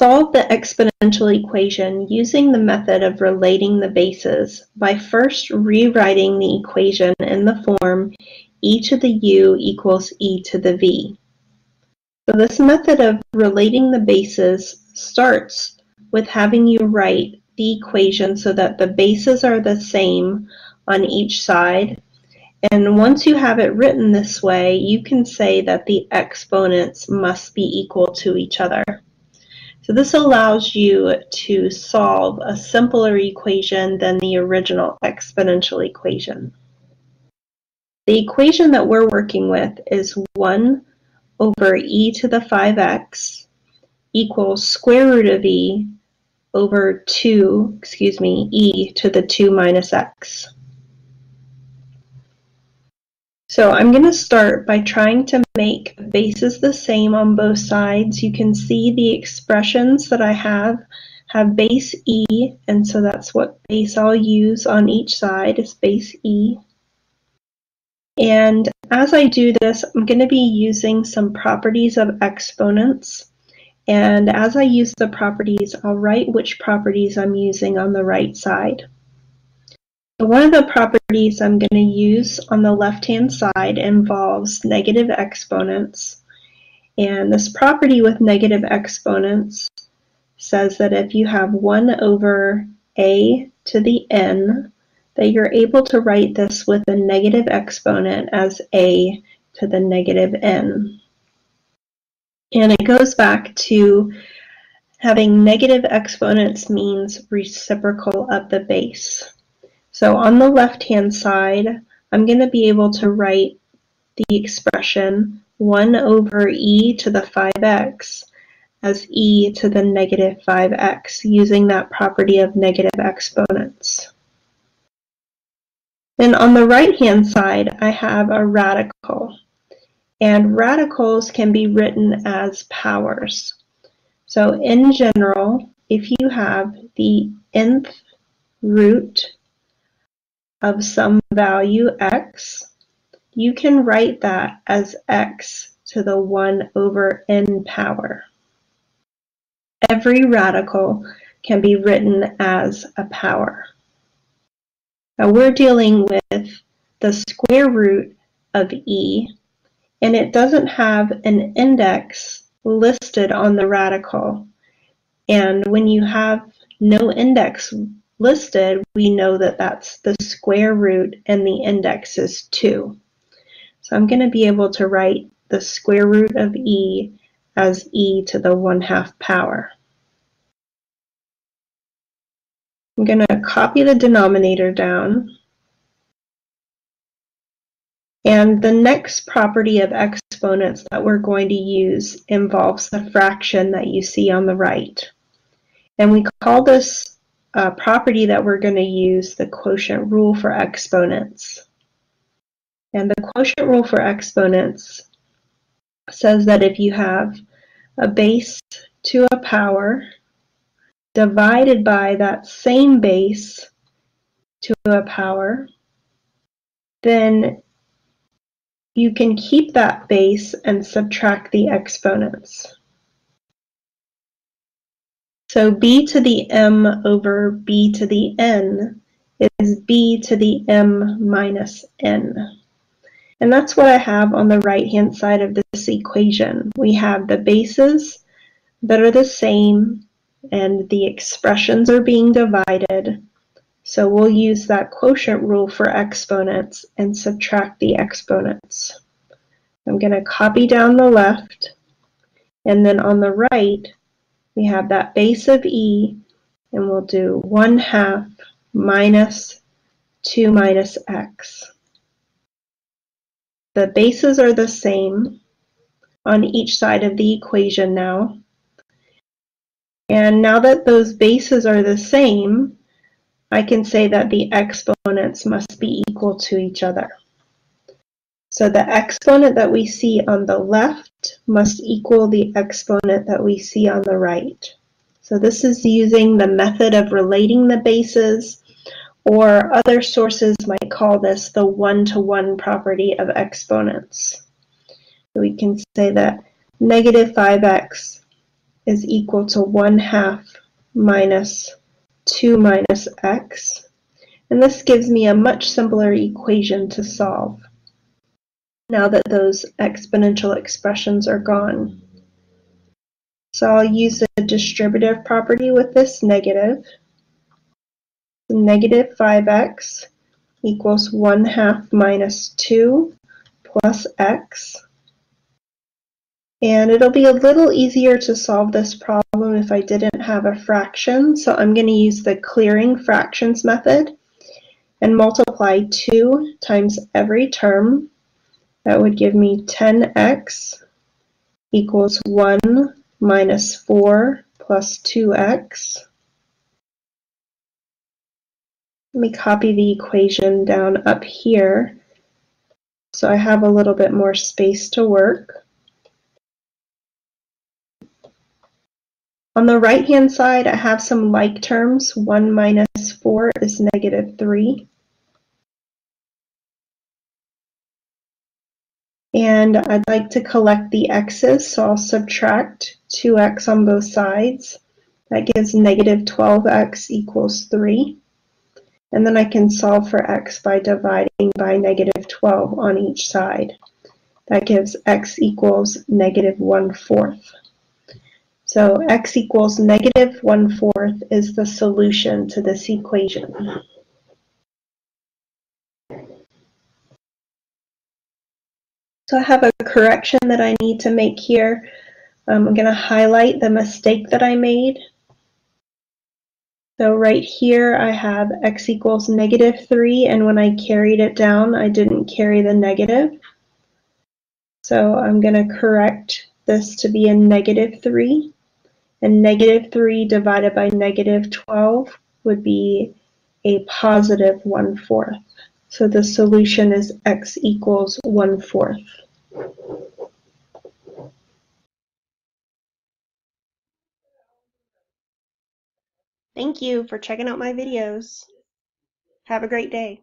Solve the exponential equation using the method of relating the bases by first rewriting the equation in the form e to the u equals e to the v. So this method of relating the bases starts with having you write the equation so that the bases are the same on each side. And once you have it written this way, you can say that the exponents must be equal to each other. So this allows you to solve a simpler equation than the original exponential equation. The equation that we're working with is 1 over e to the 5x equals square root of e over 2, excuse me, e to the 2 minus x. So I'm going to start by trying to make bases the same on both sides. You can see the expressions that I have have base e, and so that's what base I'll use on each side is base e. And as I do this, I'm going to be using some properties of exponents. And as I use the properties, I'll write which properties I'm using on the right side. One of the properties I'm going to use on the left-hand side involves negative exponents. And this property with negative exponents says that if you have 1 over a to the n, that you're able to write this with a negative exponent as a to the negative n. And it goes back to having negative exponents means reciprocal of the base. So on the left-hand side, I'm going to be able to write the expression 1 over e to the 5x as e to the negative 5x using that property of negative exponents. Then on the right-hand side, I have a radical. And radicals can be written as powers. So in general, if you have the nth root of some value x, you can write that as x to the 1 over n power. Every radical can be written as a power. Now we're dealing with the square root of e, and it doesn't have an index listed on the radical. And when you have no index listed, we know that that's the square root and the index is 2. So I'm going to be able to write the square root of e as e to the 1 half power. I'm going to copy the denominator down. And the next property of exponents that we're going to use involves the fraction that you see on the right. And we call this uh, property that we're going to use the quotient rule for exponents. And the quotient rule for exponents says that if you have a base to a power divided by that same base to a power, then you can keep that base and subtract the exponents. So b to the m over b to the n is b to the m minus n. And that's what I have on the right-hand side of this equation. We have the bases that are the same and the expressions are being divided. So we'll use that quotient rule for exponents and subtract the exponents. I'm going to copy down the left and then on the right we have that base of e, and we'll do 1 half minus 2 minus x. The bases are the same on each side of the equation now. And now that those bases are the same, I can say that the exponents must be equal to each other. So the exponent that we see on the left must equal the exponent that we see on the right. So this is using the method of relating the bases, or other sources might call this the one-to-one -one property of exponents. We can say that negative 5x is equal to 1 half minus 2 minus x. And this gives me a much simpler equation to solve now that those exponential expressions are gone. So I'll use the distributive property with this negative. Negative 5x equals 1 half minus 2 plus x. And it'll be a little easier to solve this problem if I didn't have a fraction. So I'm going to use the clearing fractions method and multiply 2 times every term. That would give me 10x equals 1 minus 4 plus 2x. Let me copy the equation down up here so I have a little bit more space to work. On the right hand side I have some like terms. 1 minus 4 is negative 3. And I'd like to collect the x's, so I'll subtract 2x on both sides. That gives negative 12x equals 3. And then I can solve for x by dividing by negative 12 on each side. That gives x equals negative 1 fourth. So x equals negative 1 fourth is the solution to this equation. So I have a correction that I need to make here. Um, I'm going to highlight the mistake that I made. So right here I have x equals negative 3 and when I carried it down I didn't carry the negative. So I'm going to correct this to be a negative 3 and negative 3 divided by negative 12 would be a positive 1 fourth. So the solution is x equals 1 fourth. Thank you for checking out my videos. Have a great day.